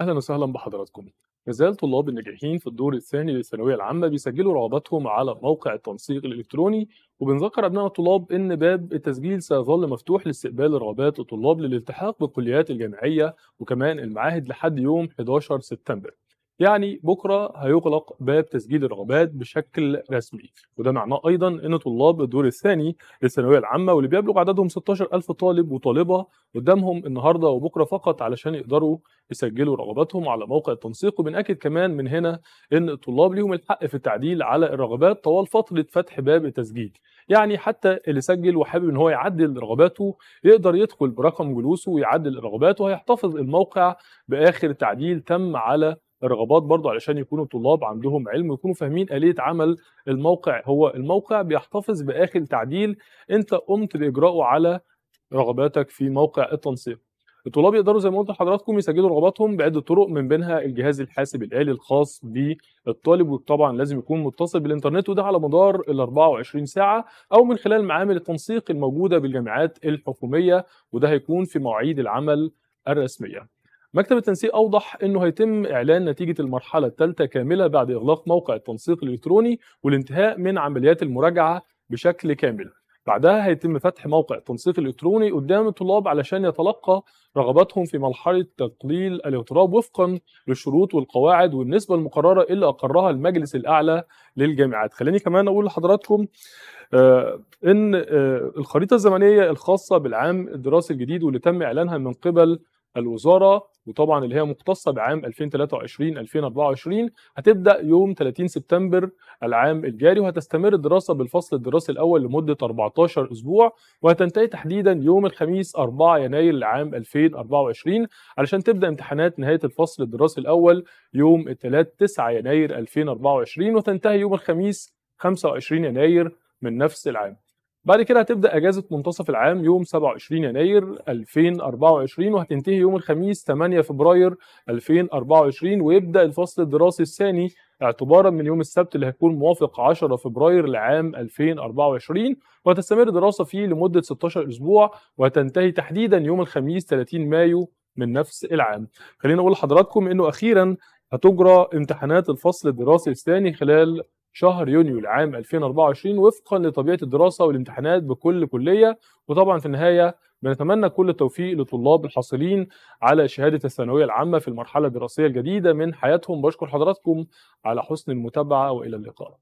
أهلا وسهلا بحضراتكم. ما زال طلاب الناجحين في الدور الثاني للثانوية العامة بيسجلوا رغباتهم على موقع التنسيق الإلكتروني وبنذكر أبناء الطلاب إن باب التسجيل سيظل مفتوح لاستقبال رغبات الطلاب للالتحاق بالكليات الجامعية وكمان المعاهد لحد يوم 11 سبتمبر. يعني بكرة هيغلق باب تسجيل الرغبات بشكل رسمي. وده معناه أيضا أن طلاب الدور الثاني للثانوية العامة واللي بيبلغ عددهم 16 ألف طالب وطالبة قدامهم النهاردة وبكرة فقط علشان يقدروا يسجلوا رغباتهم على موقع التنسيق. وبنأكد كمان من هنا أن الطلاب ليهم الحق في التعديل على الرغبات طوال فترة فتح باب التسجيل. يعني حتى اللي سجل وحابب إن هو يعدل رغباته يقدر يدخل برقم جلوسه ويعدل الرغبات وهيحتفظ الموقع بآخر تعديل تم على الرغبات برضه علشان يكونوا الطلاب عندهم علم ويكونوا فاهمين آلية عمل الموقع هو الموقع بيحتفظ بآخر تعديل أنت قمت بإجراءه على رغباتك في موقع التنسيق الطلاب يقدروا زي ما قلت لحضراتكم يسجلوا رغباتهم بعدة طرق من بينها الجهاز الحاسب الآلي الخاص بالطالب وطبعا لازم يكون متصل بالإنترنت وده على مدار ال 24 ساعة أو من خلال معامل التنسيق الموجودة بالجامعات الحكومية وده هيكون في مواعيد العمل الرسمية. مكتب التنسيق أوضح أنه هيتم إعلان نتيجة المرحلة الثالثة كاملة بعد إغلاق موقع التنسيق الإلكتروني والانتهاء من عمليات المراجعة بشكل كامل. بعدها هيتم فتح موقع التنسيق الإلكتروني قدام الطلاب علشان يتلقى رغباتهم في مرحلة تقليل الاغتراب وفقا للشروط والقواعد والنسبة المقررة اللي أقرها المجلس الأعلى للجامعات. خليني كمان أقول لحضراتكم آه إن آه الخريطة الزمنية الخاصة بالعام الدراسي الجديد واللي تم إعلانها من قبل الوزارة وطبعا اللي هي مختصة بعام 2023 2024 هتبدأ يوم 30 سبتمبر العام الجاري وهتستمر الدراسة بالفصل الدراسي الأول لمدة 14 أسبوع وهتنتهي تحديدا يوم الخميس 4 يناير العام 2024 علشان تبدأ امتحانات نهاية الفصل الدراسي الأول يوم الثلاث 9 يناير 2024 وتنتهي يوم الخميس 25 يناير من نفس العام. بعد كده هتبدأ أجازة منتصف العام يوم 27 يناير 2024 وهتنتهي يوم الخميس 8 فبراير 2024 ويبدأ الفصل الدراسي الثاني اعتبارا من يوم السبت اللي هيكون موافق 10 فبراير لعام 2024 وهتستمر الدراسه فيه لمدة 16 أسبوع وهتنتهي تحديدا يوم الخميس 30 مايو من نفس العام. خلينا أقول لحضراتكم إنه أخيرا هتجرى امتحانات الفصل الدراسي الثاني خلال شهر يونيو العام 2024 وفقا لطبيعة الدراسة والامتحانات بكل كلية وطبعا في النهاية بنتمنى كل التوفيق لطلاب الحاصلين على شهادة الثانوية العامة في المرحلة الدراسية الجديدة من حياتهم بشكر حضراتكم على حسن المتابعة وإلى اللقاء.